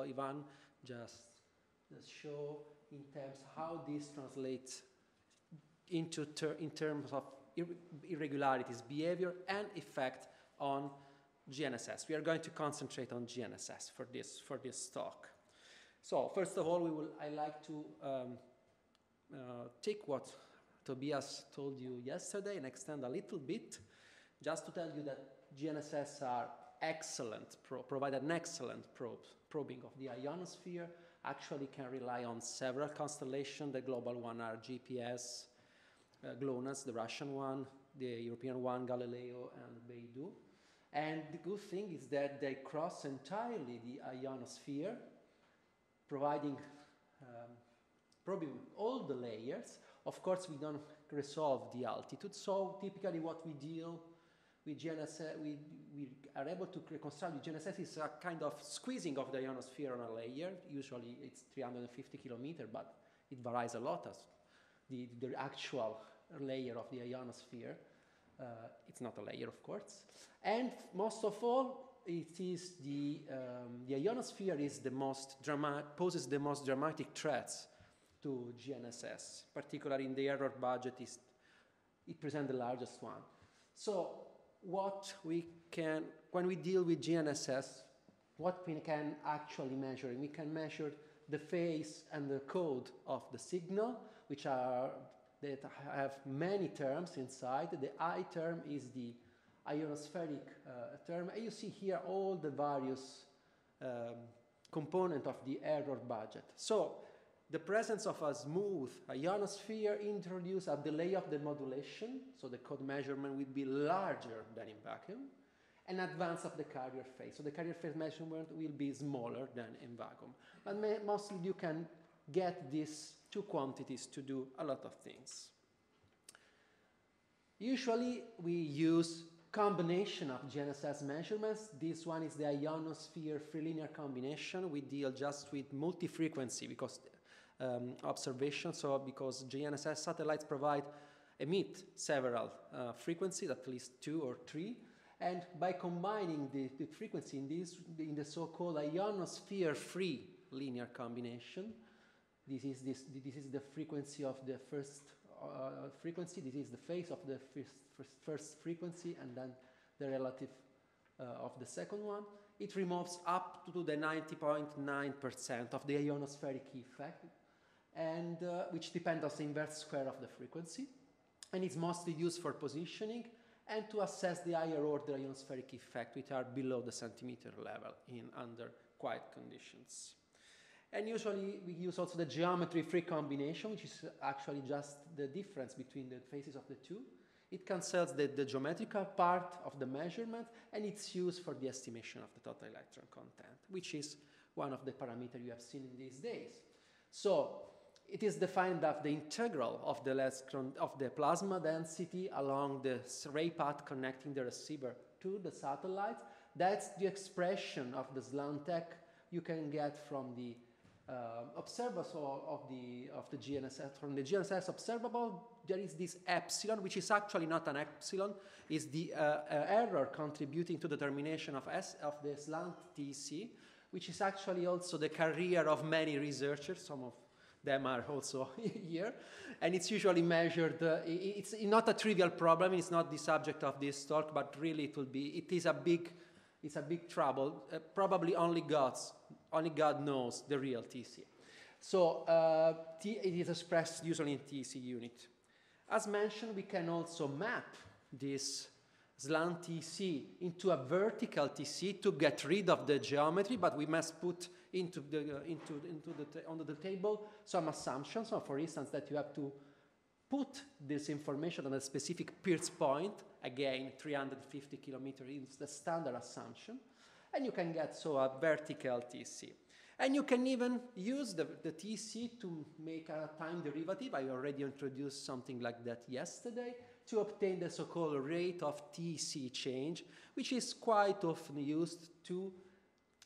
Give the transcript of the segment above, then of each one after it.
Ivan just, just show in terms how this translates into ter in terms of ir irregularities, behavior, and effect on GNSS. We are going to concentrate on GNSS for this, for this talk. So first of all, we will, I like to um, uh, take what Tobias told you yesterday and extend a little bit just to tell you that GNSS are excellent, pro provide an excellent probe, probing of the ionosphere, actually can rely on several constellations. The global one are GPS, uh, GLONASS, the Russian one, the European one, Galileo, and Beidou. And the good thing is that they cross entirely the ionosphere, providing, um, probing all the layers. Of course, we don't resolve the altitude. So typically what we deal with GNSS, we, we are able to reconstruct with GNSS is a kind of squeezing of the ionosphere on a layer. Usually it's 350 kilometers, but it varies a lot as the, the actual layer of the ionosphere. Uh, it's not a layer, of course. And most of all, it is the, um, the ionosphere is the most drama poses the most dramatic threats to GNSS, particularly in the error budget, is, it presents the largest one. So what we can, when we deal with GNSS, what we can actually measure, we can measure the phase and the code of the signal, which are that have many terms inside. The I term is the ionospheric uh, term. And you see here all the various um, component of the error budget. So the presence of a smooth ionosphere introduces a delay of the modulation, so the code measurement will be larger than in vacuum, and advance of the carrier phase. So the carrier phase measurement will be smaller than in vacuum. But mostly you can get these two quantities to do a lot of things. Usually we use combination of GNSS measurements. This one is the ionosphere free linear combination. We deal just with multi-frequency because um, observation. So because GNSS satellites provide emit several uh, frequencies, at least two or three, and by combining the, the frequency in, this, in the so-called ionosphere-free linear combination, this is, this, this is the frequency of the first uh, frequency, this is the phase of the first, first, first frequency, and then the relative uh, of the second one. It removes up to the 90.9% of the ionospheric effect, and uh, which depends on the inverse square of the frequency. And it's mostly used for positioning and to assess the higher order ionospheric effect, which are below the centimeter level in under quiet conditions. And usually we use also the geometry free combination, which is actually just the difference between the phases of the two. It cancels the, the geometrical part of the measurement, and it's used for the estimation of the total electron content, which is one of the parameters you have seen in these days. So it is defined as the integral of the, of the plasma density along the ray path connecting the receiver to the satellite. That's the expression of the slant TEC you can get from the uh, observable of the, of the GNSS. From the GNSS observable, there is this epsilon, which is actually not an epsilon, is the uh, uh, error contributing to the termination of, S, of the slant TEC, which is actually also the career of many researchers, some of them are also here. And it's usually measured, uh, it's not a trivial problem, it's not the subject of this talk, but really it will be, it is a big, it's a big trouble. Uh, probably only God's, only God knows the real TEC. So uh, it is expressed usually in TEC unit. As mentioned, we can also map this slant TEC into a vertical TEC to get rid of the geometry, but we must put into the, uh, into, into the the table some assumptions. So for instance, that you have to put this information on a specific Pierce point, again, 350 kilometers is the standard assumption, and you can get so a vertical TEC. And you can even use the, the TEC to make a time derivative. I already introduced something like that yesterday to obtain the so-called rate of TEC change, which is quite often used to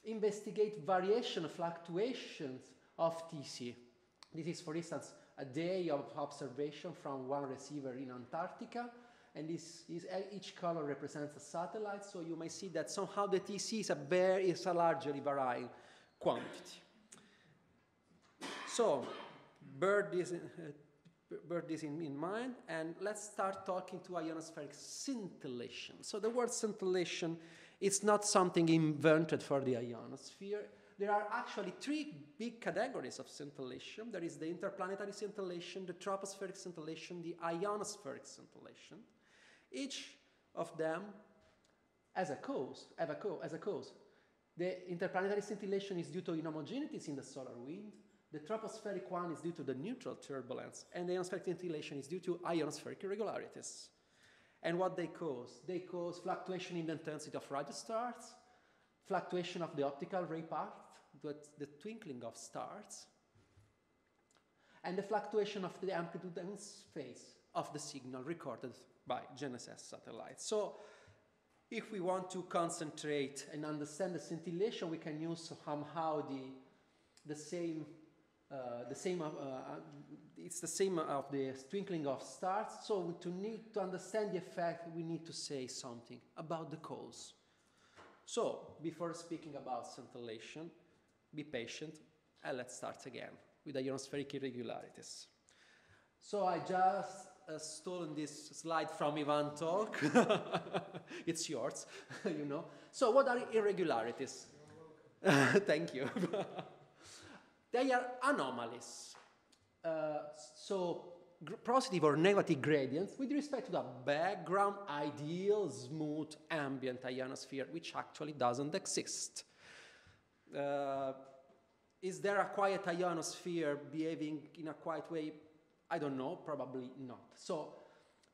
investigate variation fluctuations of TEC. This is, for instance, a day of observation from one receiver in Antarctica, and this is, each color represents a satellite, so you may see that somehow the TEC is a, very, is a largely varying quantity. So, bear this, in, uh, bear this in, in, mind, and let's start talking to ionospheric scintillation. So the word scintillation is not something invented for the ionosphere. There are actually three big categories of scintillation. There is the interplanetary scintillation, the tropospheric scintillation, the ionospheric scintillation. Each of them as a cause, as a, cause, as a cause. The interplanetary scintillation is due to inhomogeneities in the solar wind. The tropospheric one is due to the neutral turbulence, and the ionospheric scintillation is due to ionospheric irregularities. And what they cause? They cause fluctuation in the intensity of radio stars, fluctuation of the optical ray path, the, twinkling of stars, and the fluctuation of the amplitude and phase of the signal recorded by GNSS satellites. So if we want to concentrate and understand the scintillation, we can use somehow the, the same, uh, the same, uh, uh, it's the same of the twinkling of stars. So to need to understand the effect, we need to say something about the cause. So before speaking about scintillation, be patient and let's start again with the ionospheric irregularities. So I just uh, stolen this slide from Ivan talk. it's yours, you know. So what are irregularities? Thank you. They are anomalies. Uh, so positive or negative gradients with respect to the background ideal smooth ambient ionosphere, which actually doesn't exist. Uh, is there a quiet ionosphere behaving in a quiet way? I don't know, probably not. So,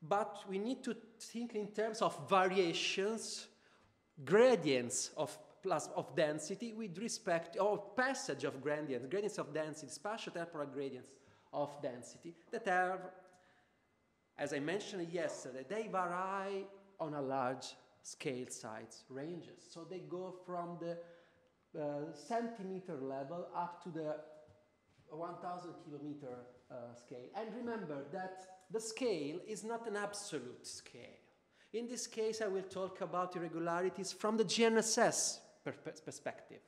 but we need to think in terms of variations, gradients of plus of density with respect or passage of gradients, gradients of density, spatial temporal gradients of density that are, as I mentioned yesterday, they vary on a large scale size ranges. So they go from the uh, centimeter level up to the 1000 kilometer uh, scale. And remember that the scale is not an absolute scale. In this case, I will talk about irregularities from the GNSS perspective.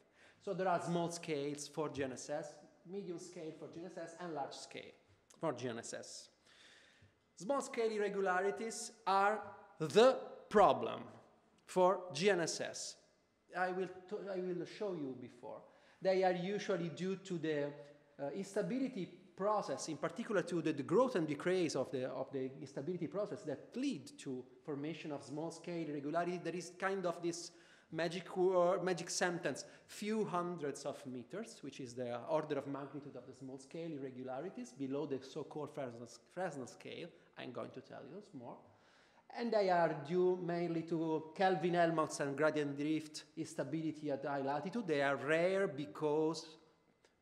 So there are small scales for GNSS, medium scale for GNSS, and large scale for GNSS. Small scale irregularities are the problem for GNSS. I will, I will show you before. They are usually due to the uh, instability process, in particular to the, the, growth and decrease of the, of the instability process that lead to formation of small-scale irregularity, there is kind of this magic, word, uh, magic sentence, few hundreds of meters, which is the order of magnitude of the small-scale irregularities below the so-called Fresnel, Fresnel scale. I'm going to tell you more. And they are due mainly to Kelvin-Helmholtz and gradient drift instability at high latitude. They are rare because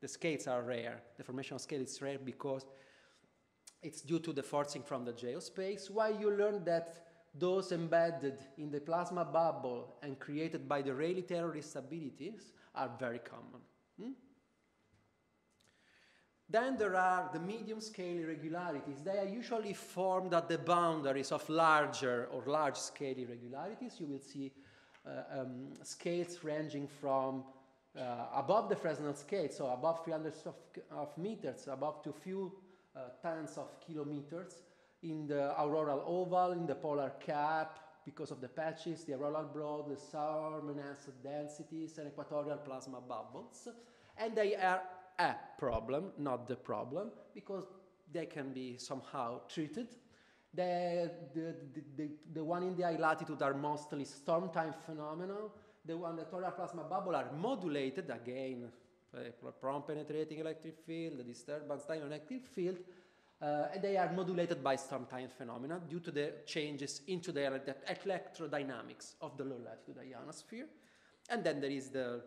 the scales are rare. The formation of scale is rare because it's due to the forcing from the geospace, Why you learn that those embedded in the plasma bubble and created by the Rayleigh-Taylor instabilities are very common. Hmm? Then there are the medium scale irregularities. They are usually formed at the boundaries of larger or large scale irregularities. You will see uh, um, scales ranging from uh, above the Fresnel scale, so above 300 of, of meters, above to few uh, tens of kilometers in the auroral oval, in the polar cap, because of the patches, the auroral broad, the storm-enhanced densities, and equatorial plasma bubbles. And they are a problem, not the problem, because they can be somehow treated. The, the, the, the, the one in the high latitude are mostly storm time phenomena, the one the total plasma bubble are modulated again, eh, prompt penetrating electric field, the disturbance time electric field, Uh, and they are modulated by storm time phenomena due to the changes into the electrodynamics of the low latitude ionosphere. And then there is the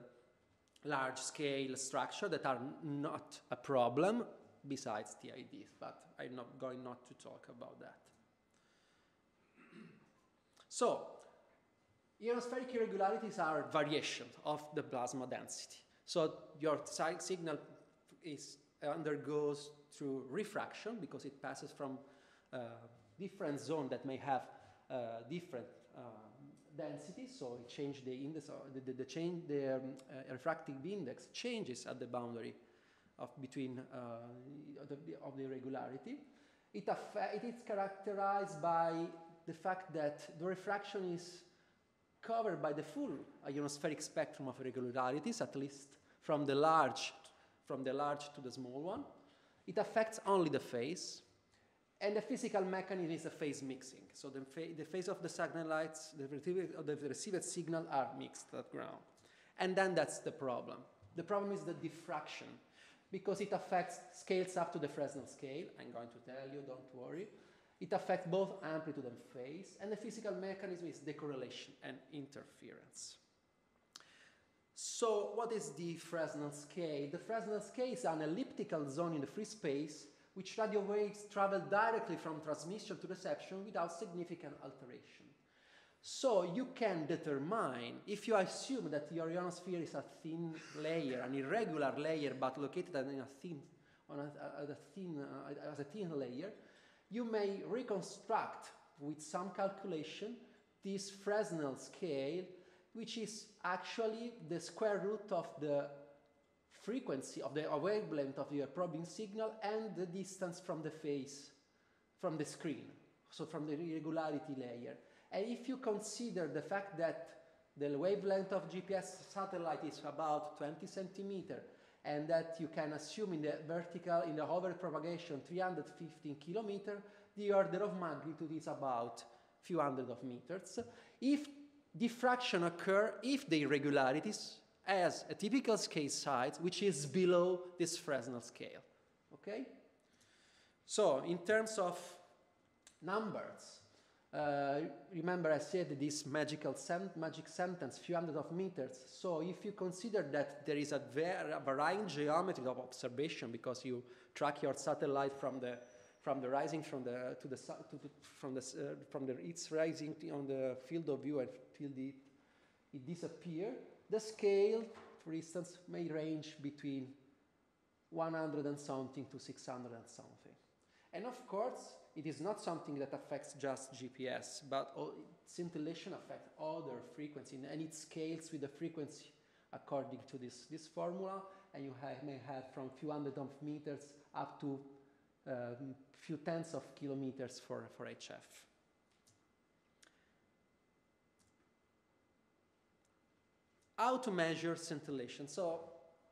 large scale structure that are not a problem besides TIDs, but I'm not going not to talk about that. So, Ionospheric irregularities are variations of the plasma density. So your signal is, undergoes through refraction because it passes from uh, different zone that may have uh, different uh, density, so it change the index, the, the, the, change, the um, refractive index changes at the boundary of between the, of the irregularity. It, it is characterized by the fact that the refraction is covered by the full ionospheric spectrum of irregularities, at least from the large, from the large to the small one. It affects only the phase, and the physical mechanism is a phase mixing. So the, the phase of the signal lights, the, the received signal are mixed at ground. And then that's the problem. The problem is the diffraction, because it affects scales up to the Fresnel scale. I'm going to tell you, don't worry. It affects both amplitude and phase, and the physical mechanism is decorrelation and interference. So what is the Fresnel scale? The Fresnel scale is an elliptical zone in the free space which radio waves travel directly from transmission to reception without significant alteration. So you can determine, if you assume that your ionosphere is a thin layer, an irregular layer, but located in a thin, on a, a thin, uh, as a thin layer, you may reconstruct with some calculation this Fresnel scale, which is actually the square root of the frequency of the wavelength of your probing signal and the distance from the face, from the screen, so from the irregularity layer. And if you consider the fact that the wavelength of GPS satellite is about 20 centimeter, and that you can assume in the vertical, in the hover propagation, 315 kilometer, the order of magnitude is about few hundred of meters. If diffraction occur, if the irregularities as a typical scale size, which is below this Fresnel scale, okay? So in terms of numbers, uh, remember I said this magical sen magic sentence, few hundred of meters. So if you consider that there is a, a varying geometry of observation because you track your satellite from the from the rising from the to the to the, from the uh, from the its rising on the field of view until the, it disappear. The scale, for instance, may range between 100 and something to 600 and something. And of course, it is not something that affects just GPS, but scintillation affects other frequencies, and it scales with the frequency according to this, this formula, and you have, may have from few hundred of meters up to um, few tens of kilometers for, for HF. How to measure scintillation? So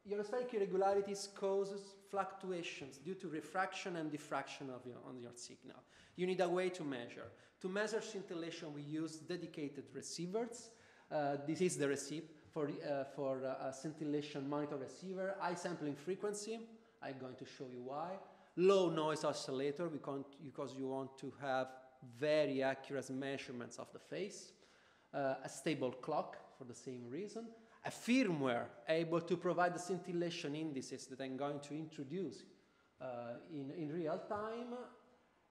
ionospheric irregularities causes fluctuations due to refraction and diffraction of your, on your signal. You need a way to measure. To measure scintillation, we use dedicated receivers. Uh, this is the receipt for, uh, for uh, a scintillation monitor receiver. High sampling frequency, I'm going to show you why. Low noise oscillator, because you want to have very accurate measurements of the phase. Uh, a stable clock for the same reason a firmware able to provide the scintillation indices that I'm going to introduce uh, in, in real time.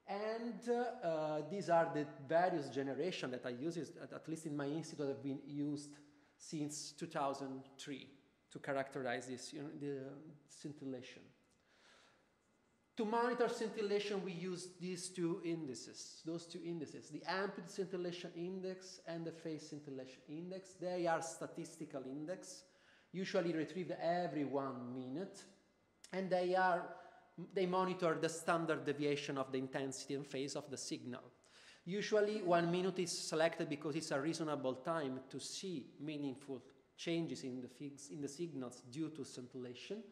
And uh, these are the various generations that I use, at, at least in my institute, have been used since 2003 to characterize this, you know, the scintillation. To monitor scintillation, we use these two indices, those two indices, the amplitude scintillation index and the phase scintillation index. They are statistical index, usually retrieved every one minute, and they are they monitor the standard deviation of the intensity and phase of the signal. Usually one minute is selected because it's a reasonable time to see meaningful changes in the, in the signals due to scintillation.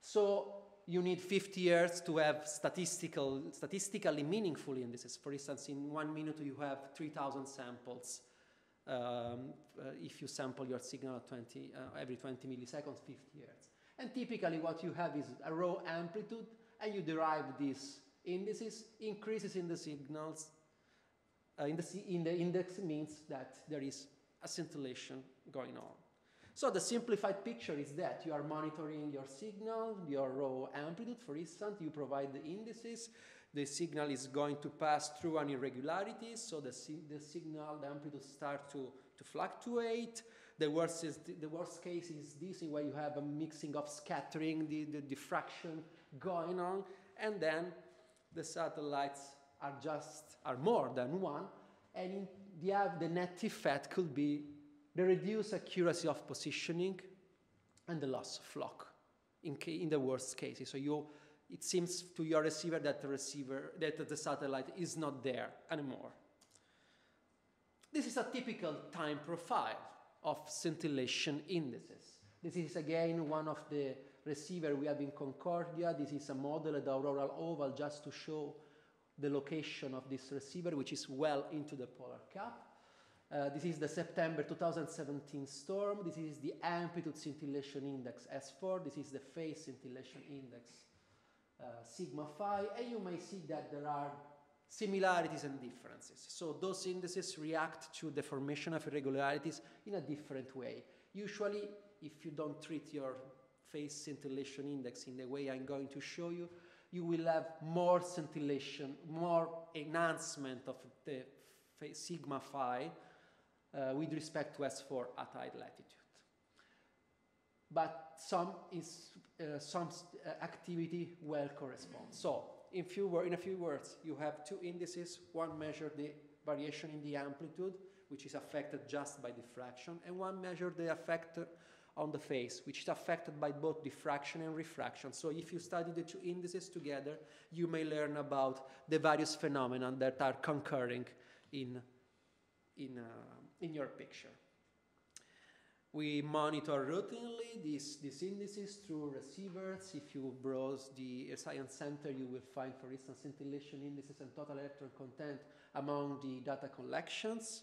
So you need 50 years to have statistical, statistically meaningful indices. For instance, in one minute you have 3,000 samples. Um, uh, if you sample your signal 20, uh, every 20 milliseconds, 50 years. And typically what you have is a raw amplitude, and you derive these indices. Increases in the signals, uh, in, the, in the index means that there is a scintillation going on. So the simplified picture is that you are monitoring your signal, your raw amplitude, for instance, you provide the indices, the signal is going to pass through an irregularity, so the, the signal, the amplitude start to, to fluctuate. The worst, is the worst case is this, where you have a mixing of scattering, the, the diffraction going on, and then the satellites are just, are more than one, and the, the net effect could be the reduced accuracy of positioning and the loss of lock in, in the worst cases. So you, it seems to your receiver that the receiver that the satellite is not there anymore. This is a typical time profile of scintillation indices. This is again one of the receiver we have in Concordia. This is a model at the auroral oval just to show the location of this receiver, which is well into the polar cap. Uh, this is the September 2017 storm. This is the amplitude scintillation index S4. This is the phase scintillation index uh, sigma phi. And you may see that there are similarities and differences. So those indices react to the formation of irregularities in a different way. Usually, if you don't treat your phase scintillation index in the way I'm going to show you, you will have more scintillation, more enhancement of the sigma phi uh, with respect to S4 at high latitude. But some, is, uh, some uh, activity well corresponds. So in, few in a few words, you have two indices. One measure the variation in the amplitude, which is affected just by diffraction, and one measure the effect on the phase, which is affected by both diffraction and refraction. So if you study the two indices together, you may learn about the various phenomena that are concurring in, in, uh, in your picture. We monitor routinely these, these indices through receivers. If you browse the Science Center, you will find, for instance, scintillation indices and total electron content among the data collections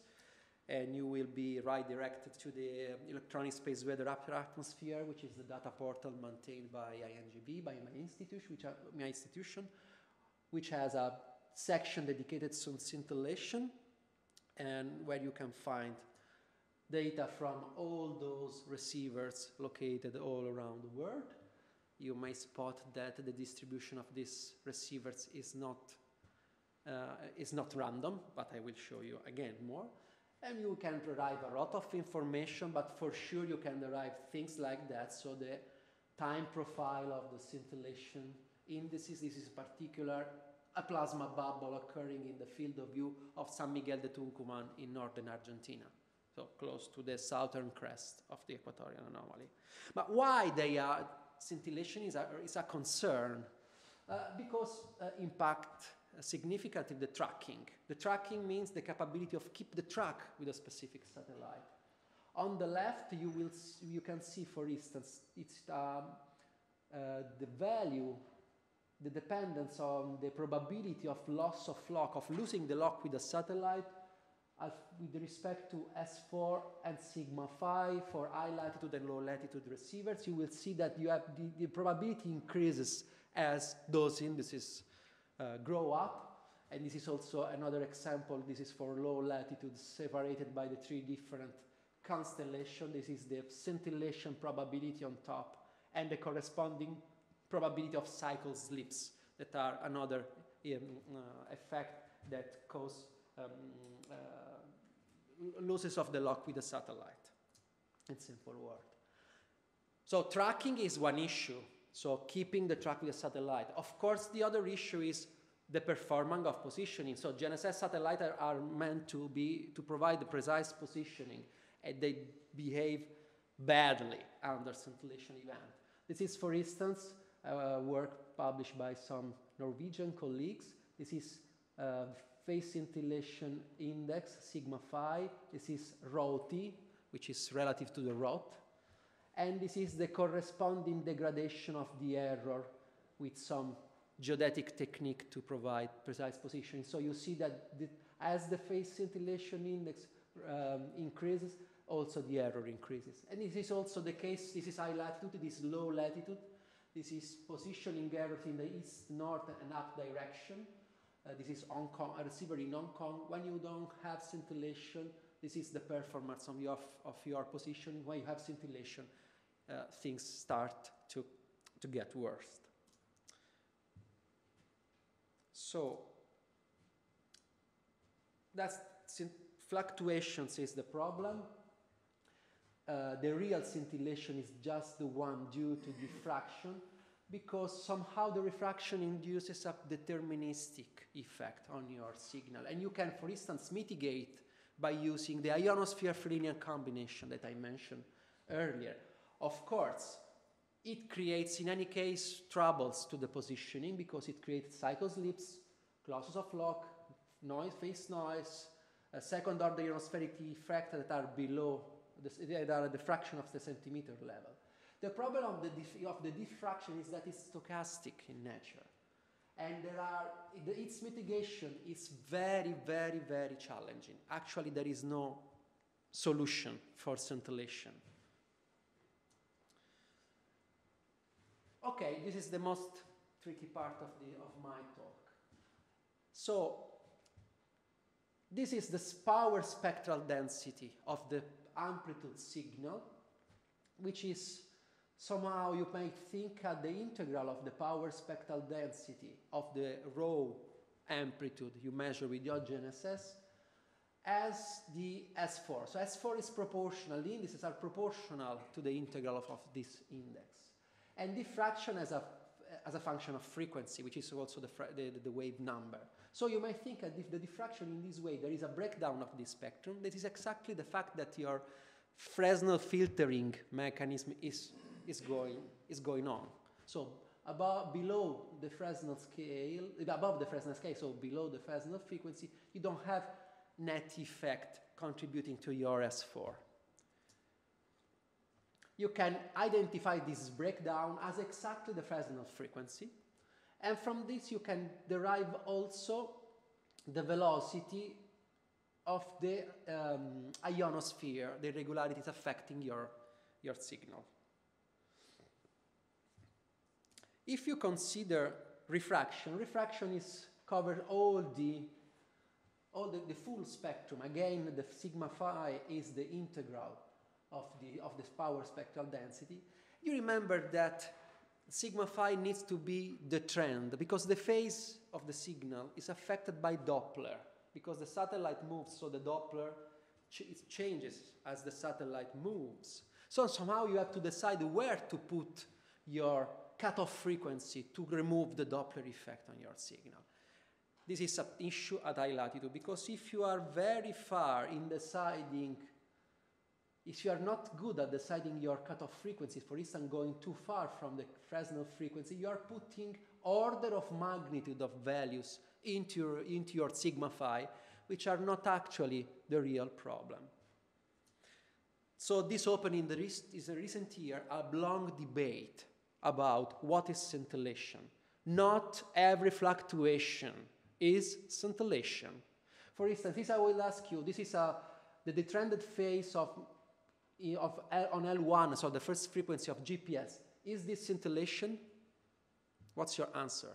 and you will be redirected to the electronic space weather atmosphere, which is the data portal maintained by INGV, by my institution, which, are, my institution, which has a section dedicated to scintillation, and where you can find data from all those receivers located all around the world. You may spot that the distribution of these receivers is not, uh, is not random, but I will show you again more. And you can derive a lot of information, but for sure you can derive things like that. So the time profile of the scintillation indices, this is particular, a plasma bubble occurring in the field of view of San Miguel de Tucumán in northern Argentina. So close to the southern crest of the equatorial anomaly. But why they are, scintillation is a, is a concern? Uh, because uh, impact significantly the tracking. The tracking means the capability of keep the track with a specific satellite. On the left, you, will you can see, for instance, it's um, uh, the value, the dependence on the probability of loss of lock, of losing the lock with a satellite with respect to S4 and sigma phi for high latitude and low latitude receivers. You will see that you have the, the probability increases as those indices uh, grow up. And this is also another example. This is for low latitudes separated by the three different constellations. This is the scintillation probability on top and the corresponding probability of cycle slips that are another um, uh, effect that cause um, uh, losses of the lock with the satellite in simple word. So tracking is one issue. So keeping the track with the satellite. Of course, the other issue is the performance of positioning. So GNSS satellites are, are meant to be to provide the precise positioning, and they behave badly under scintillation event. This is, for instance, work published by some Norwegian colleagues. This is uh, phase scintillation index, sigma phi. This is ROTI, which is relative to the ROT and this is the corresponding degradation of the error with some geodetic technique to provide precise positioning. So you see that the, as the phase scintillation index um, increases, also the error increases. And this is also the case, this is high latitude, this is low latitude. This is positioning errors in the east, north, and up direction. Uh, this is Hong Kong, a receiver in Hong Kong. When you don't have scintillation, this is the performance of your, of your position. When you have scintillation, uh, things start to, to get worse. So that's fluctuations is the problem. Uh, the real scintillation is just the one due to diffraction because somehow the refraction induces a deterministic effect on your signal. And you can, for instance, mitigate by using the ionosphere linear combination that I mentioned earlier. Of course, it creates, in any case, troubles to the positioning because it creates cycle slips, clauses of lock, noise, phase noise, second order ionospheric effect that are below, the, that are at the fraction of the centimeter level. The problem of the, of the diffraction is that it's stochastic in nature. And there are, its mitigation is very, very, very challenging. Actually, there is no solution for scintillation. Okay, this is the most tricky part of, the, of my talk. So, this is the power spectral density of the amplitude signal, which is somehow you might think at the integral of the power spectral density of the raw amplitude you measure with your GNSS as the S4. So S4 is proportional, the indices are proportional to the integral of, of this index. And diffraction as a, as a function of frequency, which is also the, the, the wave number. So you might think that if the diffraction in this way, there is a breakdown of this spectrum, that is exactly the fact that your Fresnel filtering mechanism is, is, going, is going on. So above, below the Fresnel scale, above the Fresnel scale, so below the Fresnel frequency, you don't have net effect contributing to your S4 you can identify this breakdown as exactly the Fresnel frequency. And from this you can derive also the velocity of the um, ionosphere, the irregularities affecting your, your signal. If you consider refraction, refraction is covered all the all the, the full spectrum. Again, the sigma phi is the integral of, the, of this power spectral density, you remember that sigma phi needs to be the trend because the phase of the signal is affected by Doppler because the satellite moves, so the Doppler ch changes as the satellite moves. So somehow you have to decide where to put your cutoff frequency to remove the Doppler effect on your signal. This is an issue at high latitude because if you are very far in deciding if you are not good at deciding your cutoff frequency, for instance, going too far from the Fresnel frequency, you are putting order of magnitude of values into your, into your sigma phi, which are not actually the real problem. So this opened opening the is a recent year a long debate about what is scintillation. Not every fluctuation is scintillation. For instance, this I will ask you, this is a, the detrended phase of of L, on L1, so the first frequency of GPS, is this scintillation? What's your answer?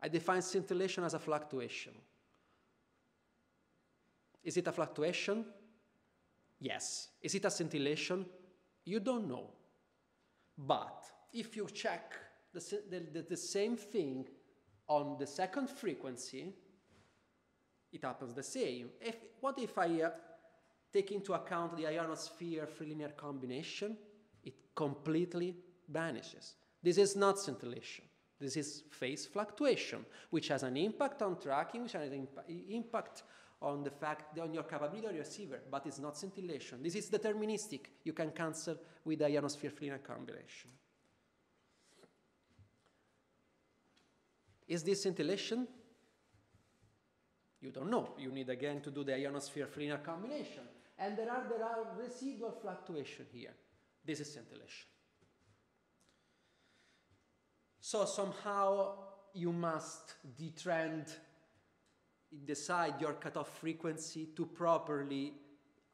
I define scintillation as a fluctuation. Is it a fluctuation? Yes. Is it a scintillation? You don't know. But if you check the, the, the, same thing on the second frequency, it happens the same. If, what if I uh, take into account the ionosphere free linear combination, it completely vanishes. This is not scintillation. This is phase fluctuation, which has an impact on tracking, which has an imp impact on the fact on your capability of receiver, but it's not scintillation. This is deterministic. You can cancel with the ionosphere free linear combination. Is this scintillation? You don't know. You need again to do the ionosphere free linear combination and there are, there are residual fluctuation here. This is scintillation. So somehow you must detrend, decide your cutoff frequency to properly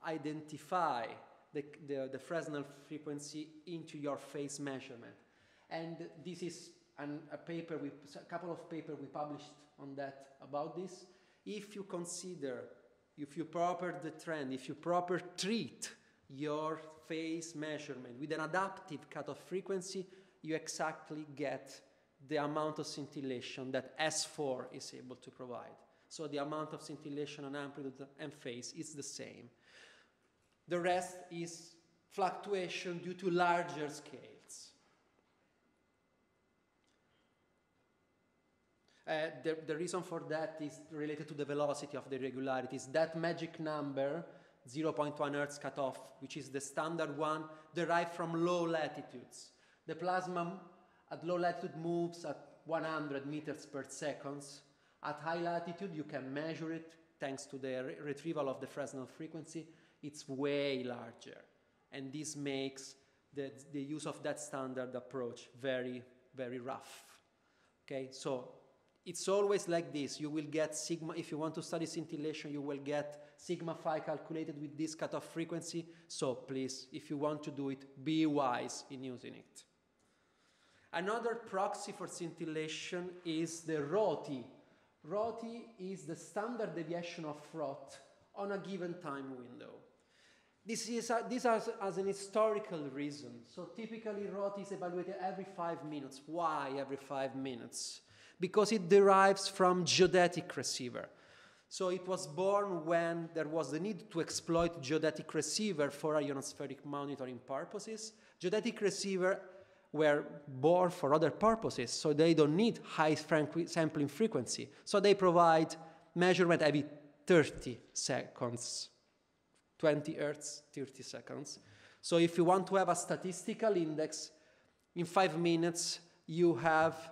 identify the, the, the Fresnel frequency into your phase measurement. And this is an, a paper, we, a couple of papers we published on that about this. If you consider if you proper the trend, if you proper treat your phase measurement with an adaptive cutoff frequency, you exactly get the amount of scintillation that S4 is able to provide. So the amount of scintillation and amplitude and phase is the same. The rest is fluctuation due to larger scales. Uh, the, the reason for that is related to the velocity of the irregularities. That magic number, 0.1 hertz cutoff, which is the standard one, derived from low latitudes. The plasma at low latitude moves at 100 meters per second. At high latitude, you can measure it thanks to the re retrieval of the Fresnel frequency. It's way larger. And this makes the, the use of that standard approach very, very rough. Okay, so it's always like this. You will get sigma, if you want to study scintillation, you will get sigma phi calculated with this cutoff frequency. So please, if you want to do it, be wise in using it. Another proxy for scintillation is the ROTI. ROTI is the standard deviation of ROT on a given time window. This is a, this has, as an historical reason. So typically ROTI is evaluated every five minutes. Why every five minutes? Because it derives from geodetic receiver. So it was born when there was the need to exploit geodetic receiver for ionospheric monitoring purposes. Geodetic receiver were born for other purposes, so they don't need high sampling frequency. So they provide measurement every 30 seconds, 20 hertz, 30 seconds. So if you want to have a statistical index, in five minutes you have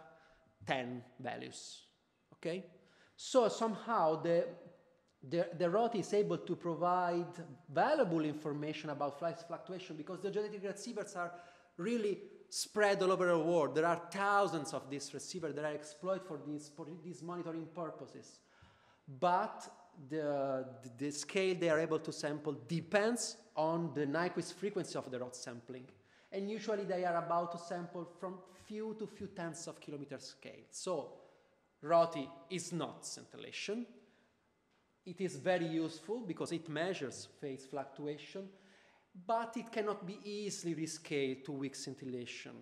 10 values, okay? So somehow the, the, the ROT is able to provide valuable information about flight fluctuation because the geodetic receivers are really spread all over the world. There are thousands of these receivers that are exploited for these, for these monitoring purposes. But the, the, the scale they are able to sample depends on the Nyquist frequency of the ROT sampling. And usually they are about to sample from few to few tenths of kilometer scale. So ROTI is not scintillation. It is very useful because it measures phase fluctuation, but it cannot be easily rescaled to weak scintillation.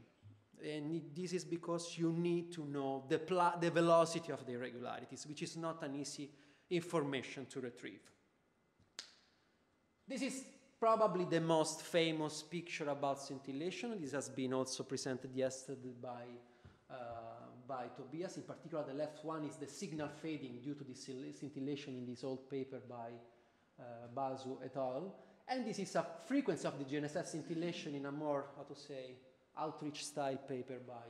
And this is because you need to know the, the velocity of the irregularities, which is not an easy information to retrieve. This is probably the most famous picture about scintillation. This has been also presented yesterday by, uh, by Tobias. In particular, the left one is the signal fading due to the scintillation in this old paper by uh, Basu et al. And this is a frequency of the GNSS scintillation in a more, how to say, outreach style paper by,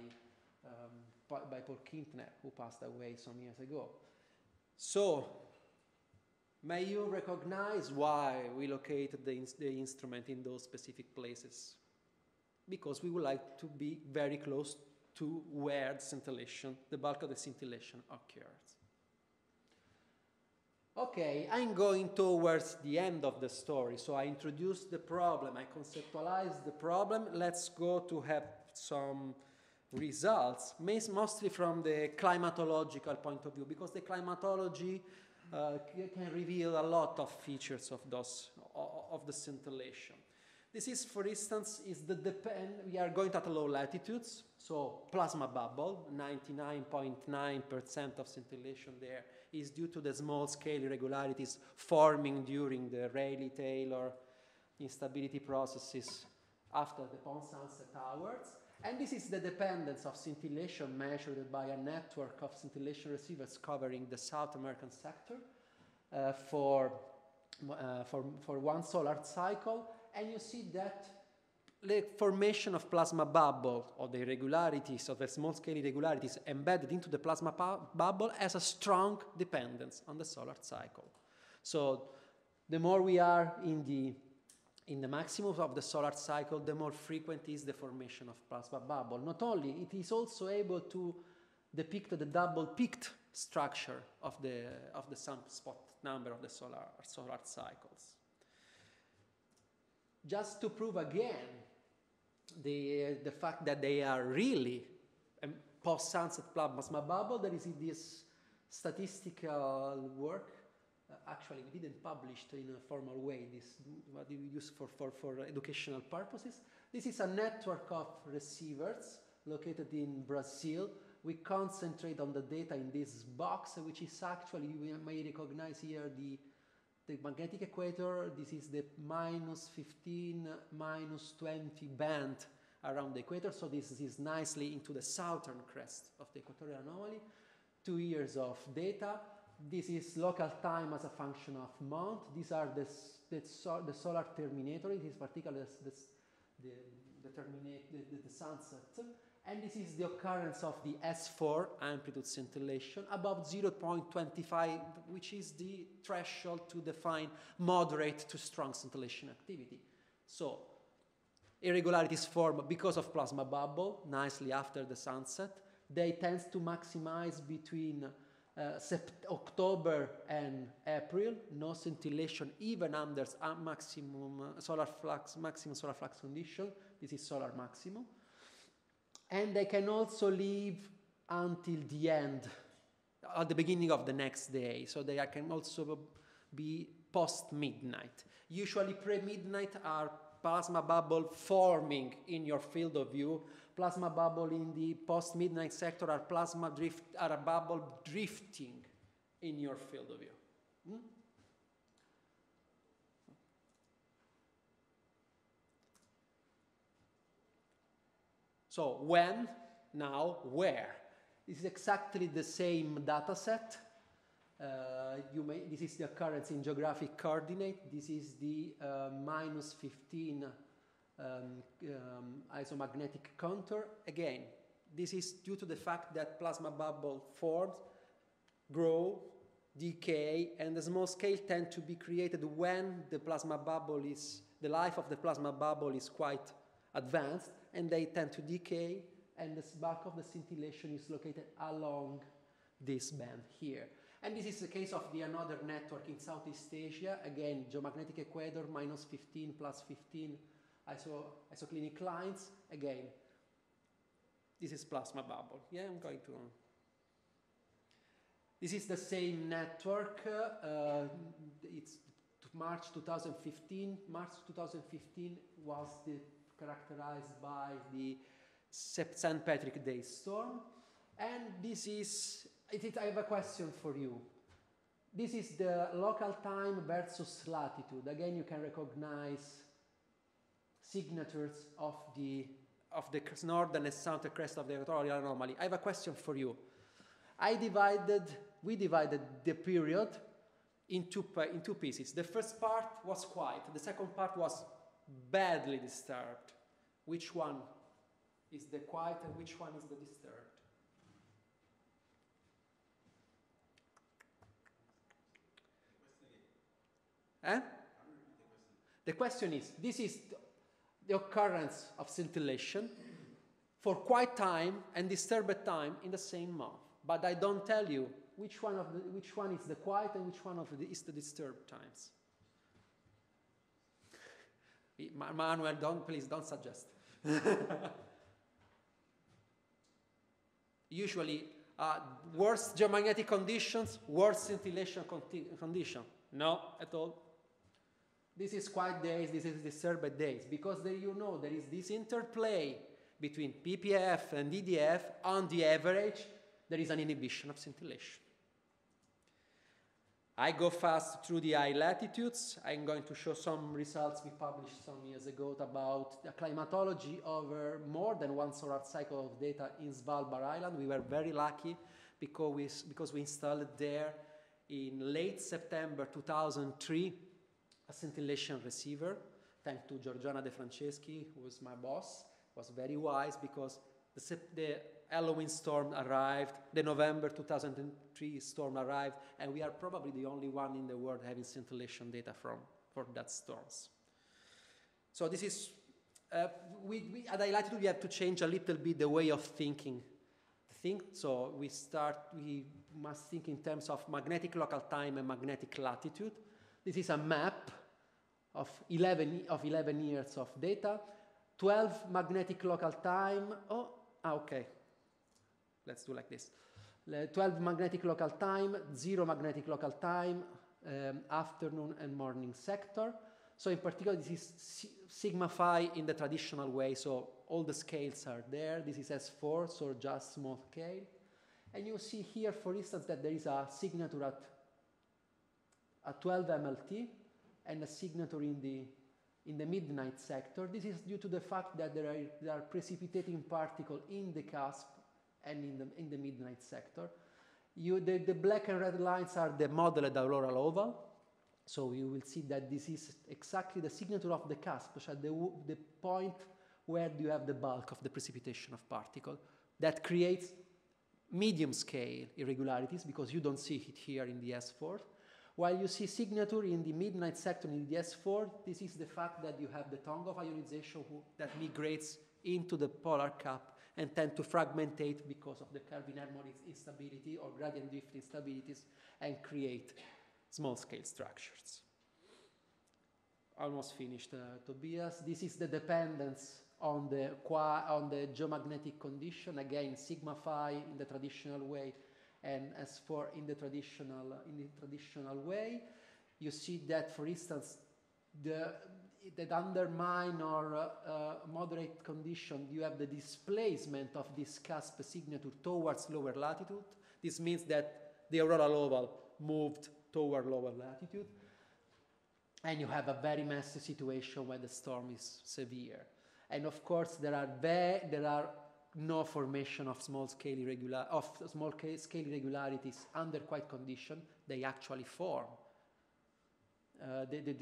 um, by Paul Kintner, who passed away some years ago. So, may you recognize why we located the, the instrument in those specific places? Because we would like to be very close to where the scintillation, the bulk of the scintillation occurs. Okay, I'm going towards the end of the story. So I introduced the problem, I conceptualized the problem. Let's go to have some results, mostly from the climatological point of view, because the climatology uh, can reveal a lot of features of those of the scintillation. This is, for instance, is the depend. We are going at low latitudes, so plasma bubble, 99.9% of scintillation there is due to the small scale irregularities forming during the Rayleigh-Taylor instability processes after the post-sunset hours. And this is the dependence of scintillation measured by a network of scintillation receivers covering the South American sector uh, for, uh, for, for one solar cycle. And you see that the formation of plasma bubble or the irregularities of the small scale irregularities embedded into the plasma bubble has a strong dependence on the solar cycle. So the more we are in the in the maximum of the solar cycle, the more frequent is the formation of plasma bubble. Not only, it is also able to depict the double peaked structure of the, of the sunspot number of the solar, solar cycles. Just to prove again the, the fact that they are really um, post-sunset plasma bubble. There is this statistical work. Actually, we didn't publish in a formal way. This what we use for, for, for educational purposes. This is a network of receivers located in Brazil. We concentrate on the data in this box, which is actually, you may recognize here the the magnetic equator, this is the minus 15, minus 20 band around the equator, so this is nicely into the southern crest of the equatorial anomaly. two years of data. This is local time as a function of month. These are the, the, the solar terminator, in this particular the, the, the, the, the sunset. And this is the occurrence of the S4 amplitude scintillation above 0.25, which is the threshold to define moderate to strong scintillation activity. So irregularities form because of plasma bubble, nicely after the sunset. They tend to maximize between uh, October and April, no scintillation even under maximum uh, solar flux, maximum solar flux condition. This is solar maximum. And they can also live until the end, at the beginning of the next day. So they can also be post midnight. Usually pre midnight are plasma bubble forming in your field of view. Plasma bubble in the post midnight sector are plasma drift are a bubble drifting in your field of view. Hmm? So when, now, where? This is exactly the same data set. Uh, you may, this is the occurrence in geographic coordinate. This is the uh, minus 15 um, um, isomagnetic contour. Again, this is due to the fact that plasma bubble forms, grow, decay, and the small scale tend to be created when the plasma bubble is, the life of the plasma bubble is quite advanced and they tend to decay and the bulk of the scintillation is located along this band here. And this is the case of the another network in Southeast Asia. Again, geomagnetic equator, minus 15, plus 15 iso isoclinic lines. Again, this is plasma bubble. Yeah, I'm going to... This is the same network. Uh, it's March 2015. March 2015 was the characterized by the St. Patrick Day storm. And this is, it, I have a question for you. This is the local time versus latitude. Again, you can recognize signatures of the, of the northern and southern crest of the equatorial anomaly. I have a question for you. I divided, we divided the period in two, in two pieces. The first part was quiet. The second part was badly disturbed. Which one is the quiet and which one is the disturbed? Eh? The question is, this is the occurrence of scintillation for quiet time and disturbed time in the same month. But I don't tell you which one, of the, which one is the quiet and which one of the, is the disturbed times. Manuel, don't, please don't suggest. Usually, uh, worse geomagnetic conditions, worse scintillation condition. No, at all. This is quiet days, this is disturbed days, because there you know there is this interplay between PPF and EDF. On the average, there is an inhibition of scintillation. I go fast through the high latitudes. I'm going to show some results we published some years ago about the climatology over more than one solar cycle of data in Svalbard Island. We were very lucky because we, because we installed there in late September 2003 a scintillation receiver. Thanks to Giorgiana De Franceschi, who was my boss, was very wise because the, the Halloween storm arrived, the November 2003 storm arrived, and we are probably the only one in the world having scintillation data from for that storms. So this is, uh, we, we, at Latitude we have to change a little bit the way of thinking. Think, so we start, we must think in terms of magnetic local time and magnetic latitude. This is a map of 11, of 11 years of data, 12 magnetic local time, oh, ah, okay, let's do like this. 12 magnetic local time, zero magnetic local time, um, afternoon and morning sector. So in particular, this is sigma phi in the traditional way. So all the scales are there. This is S4, so just small scale. And you see here, for instance, that there is a signature at, at 12 MLT and a signature in the, in the midnight sector. This is due to the fact that there are, there are precipitating particles in the cusp and in the, in the midnight sector. You, the, the black and red lines are the modeled auroral oval. So you will see that this is exactly the signature of the cusp, at the, the point where you have the bulk of the precipitation of particle. That creates medium scale irregularities because you don't see it here in the S4. While you see signature in the midnight sector in the S4, this is the fact that you have the tongue of ionization that migrates into the polar cap and tend to fragmentate because of the Kelvin-Helmholtz instability or gradient drift instabilities and create small-scale structures. Almost finished, uh, Tobias. This is the dependence on the, on the geomagnetic condition, again, sigma phi in the traditional way, and S4 in the traditional, in the traditional way, you see that, for instance, the that undermine or uh, uh, moderate condition, you have the displacement of this cusp signature towards lower latitude. This means that the auroral oval moved toward lower latitude. And you have a very messy situation when the storm is severe. And of course, there are, there are no formation of small scale irregular of small scale irregularities under quiet condition. They actually form uh, the, the,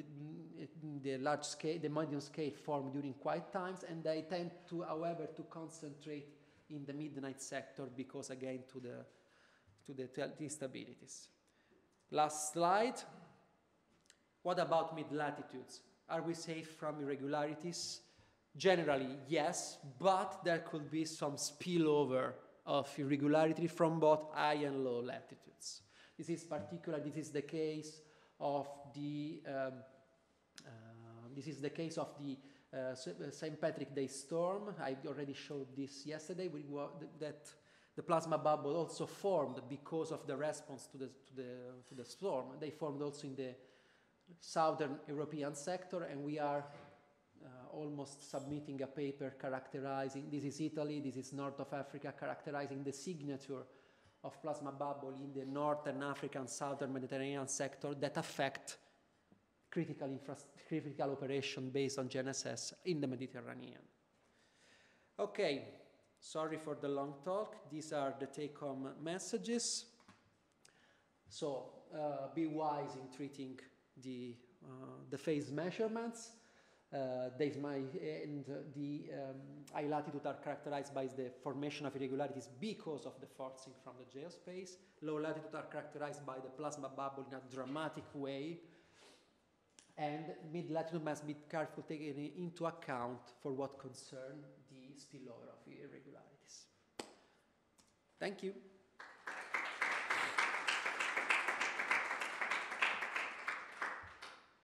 the, large scale, the medium scale form during quiet times, and they tend to, however, to concentrate in the midnight sector because, again, to the, to the instabilities. Last slide. What about mid-latitudes? Are we safe from irregularities? Generally, yes, but there could be some spillover of irregularity from both high and low latitudes. This is particular, this is the case of the, um, uh, this is the case of the uh, St. Patrick Day storm. I already showed this yesterday, we, that the plasma bubble also formed because of the response to the, to the, to the storm. They formed also in the southern European sector, and we are uh, almost submitting a paper characterizing, this is Italy, this is north of Africa, characterizing the signature of plasma bubble in the northern African, southern Mediterranean sector that affect critical, critical operation based on GNSS in the Mediterranean. Okay, sorry for the long talk. These are the take-home messages. So uh, be wise in treating the, uh, the phase measurements. Uh, my, and the um, high latitude are characterized by the formation of irregularities because of the forcing from the geospace. Low latitude are characterized by the plasma bubble in a dramatic way. And mid latitude must be carefully taken into account for what concern the spillover of irregularities. Thank you.